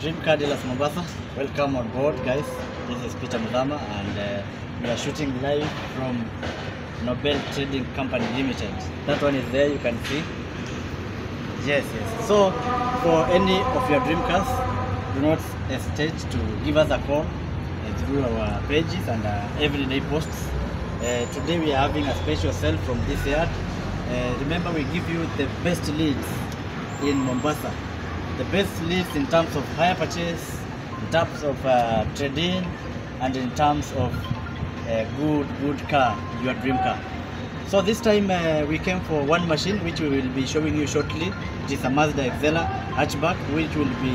Dream Car Dealers Mombasa. Welcome on board, guys. This is Peter Mudama, and uh, we are shooting live from Nobel Trading Company Limited. That one is there, you can see. Yes, yes. So, for any of your dream cars, do not hesitate to give us a call uh, through our pages and uh, everyday posts. Uh, today we are having a special sale from this yard. Uh, remember, we give you the best leads in Mombasa. The best leads in terms of hire purchase, in terms of uh, trade-in, and in terms of a good, good car, your dream car. So this time uh, we came for one machine which we will be showing you shortly. It is a Mazda Axela hatchback which will be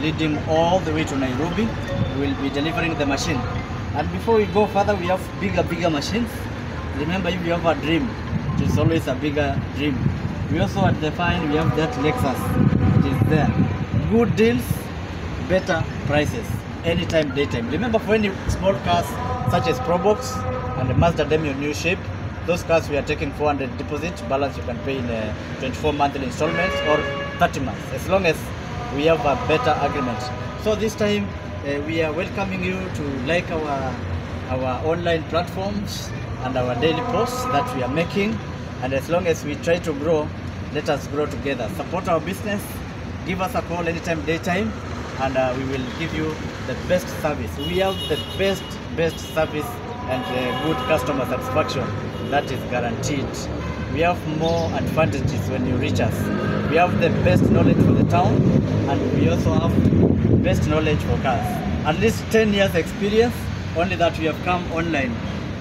leading all the way to Nairobi. We will be delivering the machine. And before we go further, we have bigger, bigger machines. Remember, if you have a dream, is always a bigger dream. We also at the fine, we have that Lexus. It is there. Good deals, better prices. Anytime, daytime. Remember, for any small cars such as Probox and the Mazda Demio new shape, those cars we are taking 400 deposit balance you can pay in uh, 24 monthly installments or 30 months as long as we have a better agreement so this time uh, we are welcoming you to like our our online platforms and our daily posts that we are making and as long as we try to grow let us grow together support our business give us a call anytime daytime and uh, we will give you the best service we have the best best service and uh, good customer satisfaction that is guaranteed. We have more advantages when you reach us. We have the best knowledge for the town and we also have best knowledge for cars. At least 10 years experience, only that we have come online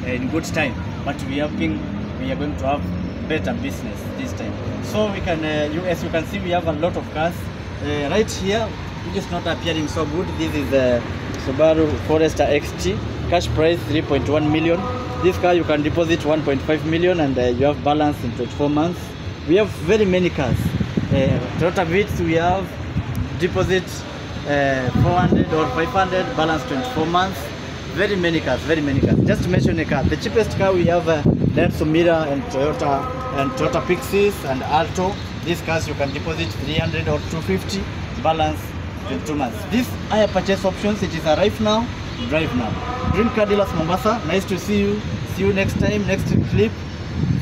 in good time. But we have been, we are going to have better business this time. So we can, uh, you, as you can see, we have a lot of cars. Uh, right here, it is not appearing so good. This is the Subaru Forester XT cash price 3.1 million this car you can deposit 1.5 million and uh, you have balance in 24 months we have very many cars uh, Toyota Vitz we have deposit uh, 400 or 500 balance 24 months very many cars very many cars just to mention a car the cheapest car we have uh, Daihatsu Mira and Toyota and Toyota Pixies and Alto these cars you can deposit 300 or 250 balance in two months these hire purchase options it is arrive now drive now. Dream Car Dealers Mombasa, nice to see you. See you next time, next clip.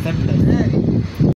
Same place.